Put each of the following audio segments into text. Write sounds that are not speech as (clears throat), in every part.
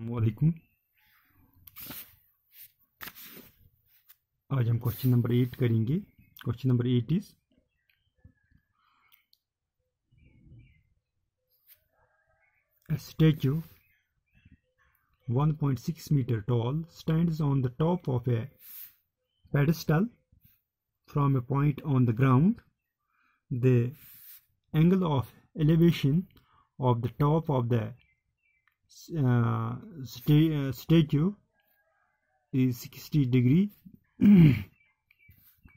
वालेकुम आज हम क्वेश्चन नंबर एट करेंगे। Question number eight is statue 1.6 metre tall stand on the top of a pedestal from a point on the ground the angle of elevation of the top of the uh, uh, statue is 60 degree (clears throat)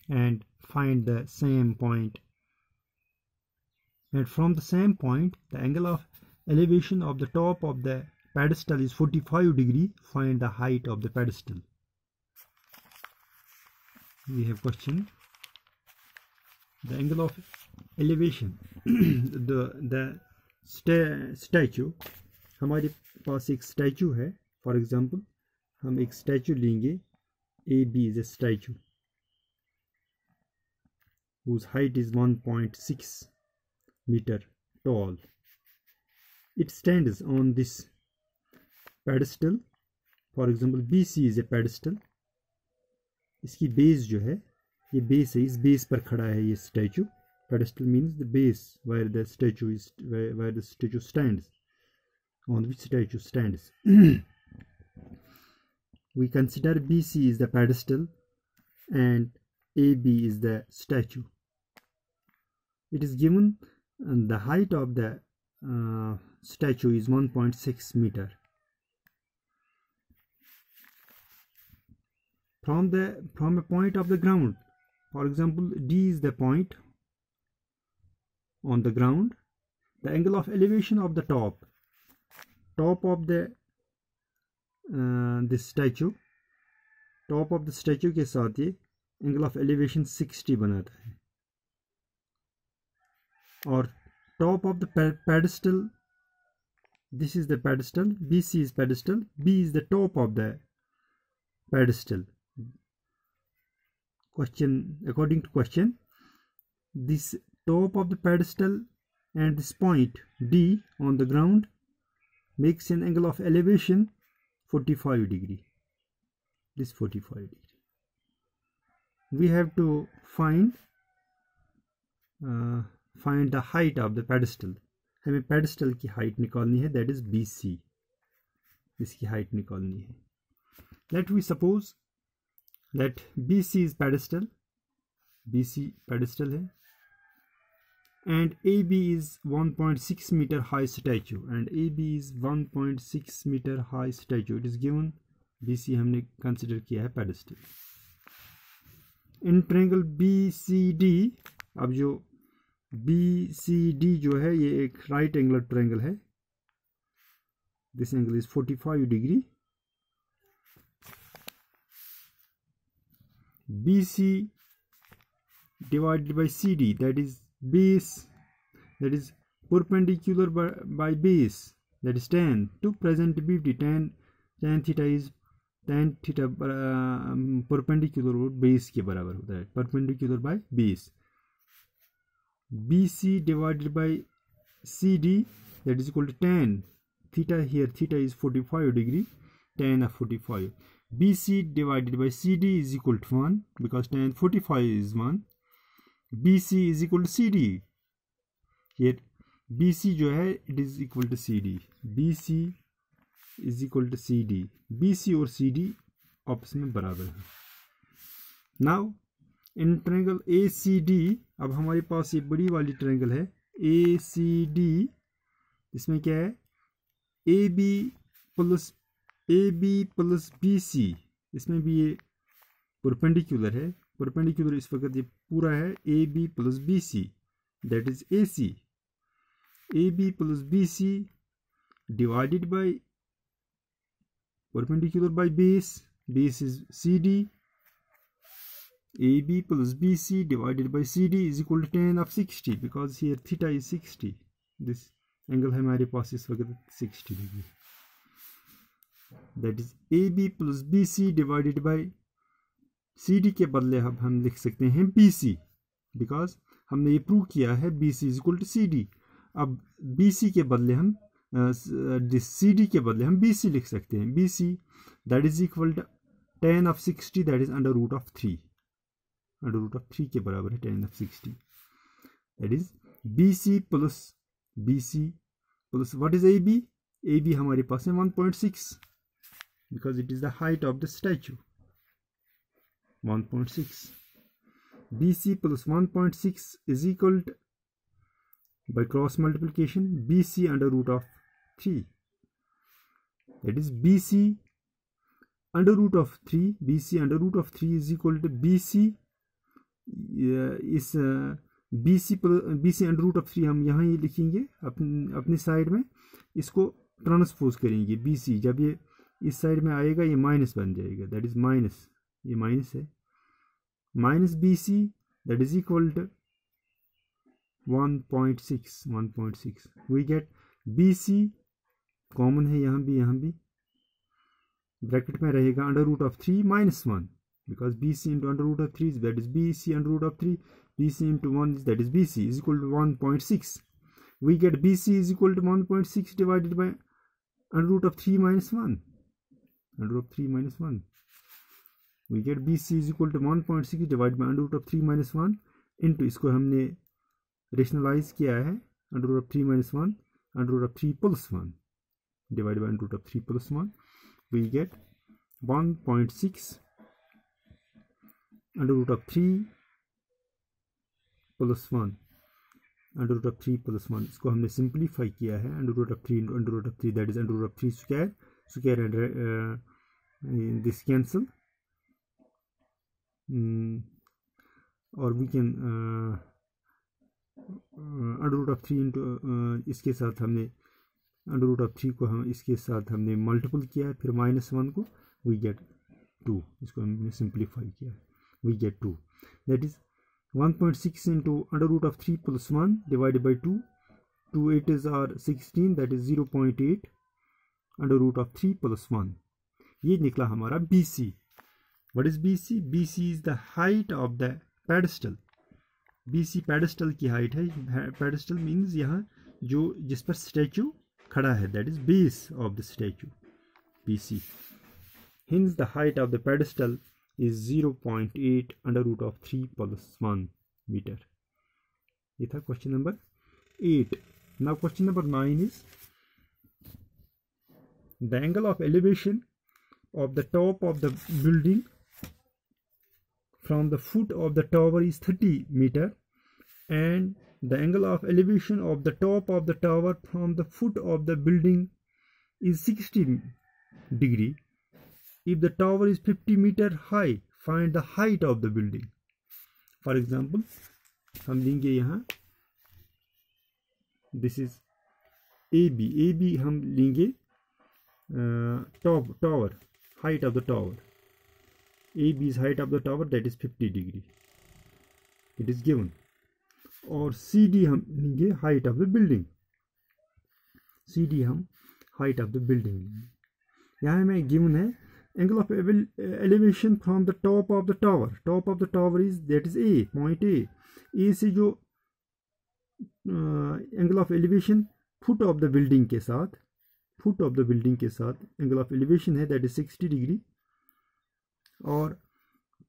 and find the same point. point and from the same point the angle of elevation of the top of the pedestal is 45 degree. Find the height of the pedestal. We have question. The angle of elevation. (clears throat) The the sta- statue हमारे पास एक statue है, for example, हम एक statue लेंगे, A B is a statue उस height is 1.6 metre tall it stand on this pedestal for example B C is a pedestal इसकी base जो है, ये बेस है, इस बेस पर खड़ा है ये statue pedestal means the base where the statue is where the statue stands on which statue stands (clears throat) we consider bc is the pedestal and ab is the statue. It is given the height of the uh, statue is 1.6 meter. From the from a point of the ground. For example d is the point on the ground. The angle of elevation of the top top of the uh, this statue top of the statue के साथ ये angle of elevation 60 बनाता है और top of the pe- pedestal this is the pedestal bc is pedestal b is the top of the pedestal question according to question this top of the pedestal and this point d on the ground makes an angle of elevation 45 degree this 45 degree we have to find uh, find the height of the pedestal हमें pedestal की height निकालनी है that is BC इसकी height निकालनी है let we suppose that BC is pedestal BC pedestal है and AB is 1.6 meter high statue and AB is 1.6 meter high statue it is given BC हमने consider किया है pedestal in triangle BCD अब जो BCD जो है ये एक right angular triangle है this angle is 45 degree BC divided by CD that is base that is perpendicular by, by base that is tan to present BD tan tan theta is tan theta uh, perpendicular और base के बराबर होता है perpendicular by base BC divided by CD that is equal to tan theta here theta is 45 degree tan of 45 BC divided by CD is equal to 1 because tan 45 is 1 B C is equal to C D ये B C जो है it is equal to C D B C is equal to C D B C और C D आपस में बराबर है। Now इंट्रेंगल ए C D अब हमारे पास ये बड़ी वाली ट्रेंगल है ए सी डी इसमें क्या है? A B plus A B plus B C इसमें भी ये परपेंडिकुलर है। परपेंडिकुलर इस वक्त ये पूरा है A B plus B C that is A C A B plus B C divided by perpendicular by base base is C D A B plus B C divided by C D is equal to tan of sixty because here theta is sixty this angle है हमारे पास इस वक्त sixty degree that is A B plus B C divided by C D के बदले अब हम लिख सकते हैं बी सी बिकॉज़ हमने ये प्रूव किया है B C is equal to C D अब बी सी के बदले हम सी डी के बदले हम बी सी लिख सकते हैं। B C that is equal to tan of sixty that is under root of three under root of three के बराबर है tan of sixty that is B C plus B C plus what is A B A B हमारे पास है one point six because it is the height of the statue one point six B C plus one point six is equal by cross multiplication bc under root of 3 that is bc under root of 3 bc under root of 3 is equal to bc uh, is uh, bc bc under root of 3 हम यहाँ ये लिखेंगे अपनी अपनी side में इसको transpose करेंगे bc जब ये इस साइड में आएगा ये माइनस बन जाएगा दैट इज़ माइनस ये माइनस है। Minus B C that is equal to 1.6 1.6 we get B C common है यहाँ भी यहाँ भी। ब्रैकेट में रहेगा under root of three minus one because B C into under root of three that is B C under root of three B C into one that is B C is equal to one point six we get BC is equal to 1.6 divided by under root of 3 minus 1 under root of 3 minus 1 we get BC is equal to 1.6 divided by under root of 3 minus 1 into इसको हमने rationalise किया है under root of three minus one under root of three plus one divide by under root of three plus one we get one point six under root of three plus one under root of three plus one इसको हमने simplify किया है under root of three under root of three that is under root of three square square and this cancel और we can under root of three into इसके साथ हमने under root of three को हम, इसके साथ हमने मल्टीपल किया है, फिर माइनस वन को वी गेट टू इसको हमने सिंप्लीफाई किया है we get to that is one point six into under root of three plus one divided by two two eight is are sixteen that is zero point eight under root of three plus one ये निकला हमारा B C C B C is the height of the pedestal B C pedestal की height है। Pedestal means यहाँ जो जिस पर statue खड़ा है is base of the statue B C hence the height of the pedestal is 0.8 under root of 3 plus 1 meter. ये था question number 8 now question number 9 is the angle of elevation of the top of the building from the foot of the tower is 30 meter and the angle of elevation of the top of the tower from the foot of the building is 60 degree if the tower is 50 meter high find the height of the building for example हम लेंगे यहाँ this is A B A B हम लेंगे top tower height of the tower A B is height of the tower that is 50 degree it is given और C D हम लेंगे height of the building C D हम height of the building लेंगे. यहाँ हमें given है angle of elevation from the top of the tower. Top of the tower is, that is a, point a. A से जो angle of elevation foot of the building के साथ foot of the building के साथ angle of elevation है that is 60 degree और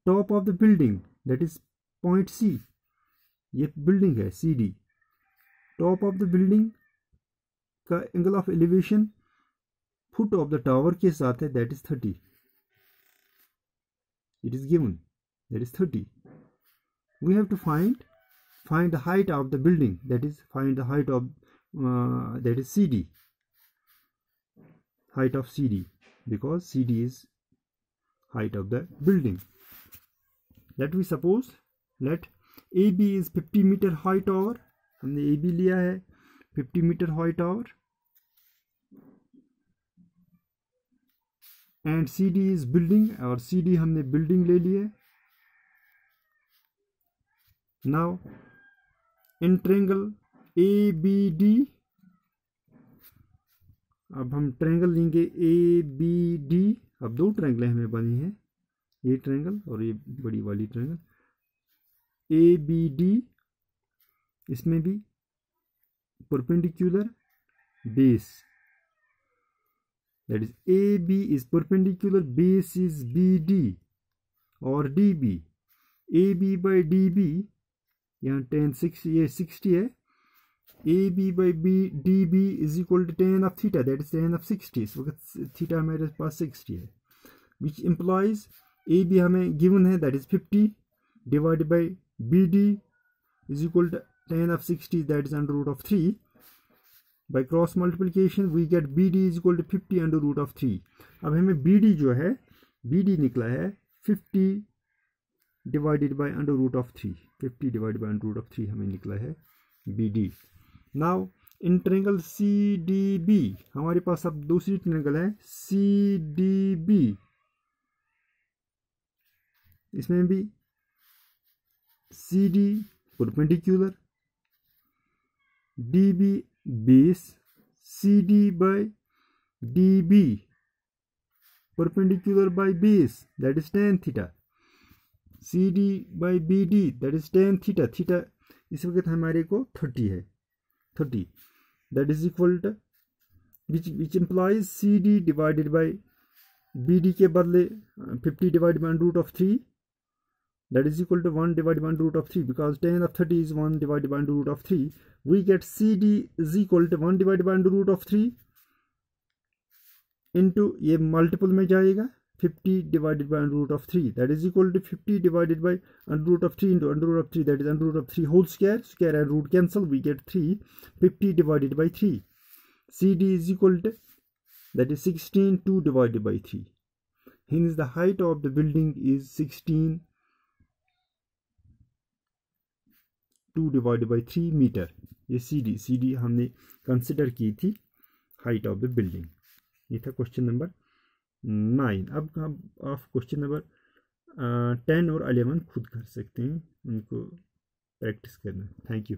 top of the building that is point C ये building है C D top of the building का angle of elevation foot of the tower के साथ है that is 30 it is given that is 30 we have to find find the height of the building that is find the height of uh, that is CD height of CD because CD is height of the building let we suppose let AB is 50 meter high tower हमने AB लिया है 50 meter high tower and C D is building और C D हमने building ले लिए now in triangle A B D अब हम triangle लेंगे ए बी डी अब दो ट्रेंगलें हमें बनी हैं। ये ट्रेंगल और ये बड़ी वाली ट्रेंगल ए बी डी इसमें भी perpendicular base that is A B is that is AB is perpendicular, base is BD or DB AB by DB यहाँ टेन सिक्स ये सिक्सटी है। A B by B D B is equal to tan of theta that is tan of sixty इस theta हमारे पास sixty है which implies A B हमें given है that is fifty divide by B D is equal to tan of sixty that is under root of three by cross multiplication we get B D is equal to fifty under root of three अब हमें B D जो है B D निकला है fifty divided by under root of three fifty divide by under root of three हमें निकला है BD now in triangle C D B हमारे पास अब दूसरी ट्रेंगल है सी डी बी इसमें भी C D perpendicular D B base C D by D B perpendicular by base that is tan theta C D by B D that is tan theta theta इस वक्त हमारे को thirty है। Thirty that is equal to which which implies C D divided by B D के बदले fifty divide by root of three that is equal to 1 divided by root of 3 because 10 of 30 is 1 divided by root of 3 we get cd is equal to 1 divided by root of 3 into ये multiple में जाएगा 50 divided by under root of 3 that is equal to 50 divided by under root of 3 into under root of 3 that is under root of 3 whole square square and root cancel we get 3 50 divided by 3 CD is equal to that is 16 2 divided by 3 hence the height of the building is 16 2 divided by 3 meter ये CD CD हमने consider की थी height of the building ये था question number nine. अब अब आप question number ten और अलेवन खुद कर सकते हैं। उनको प्रैक्टिस करना। Thank you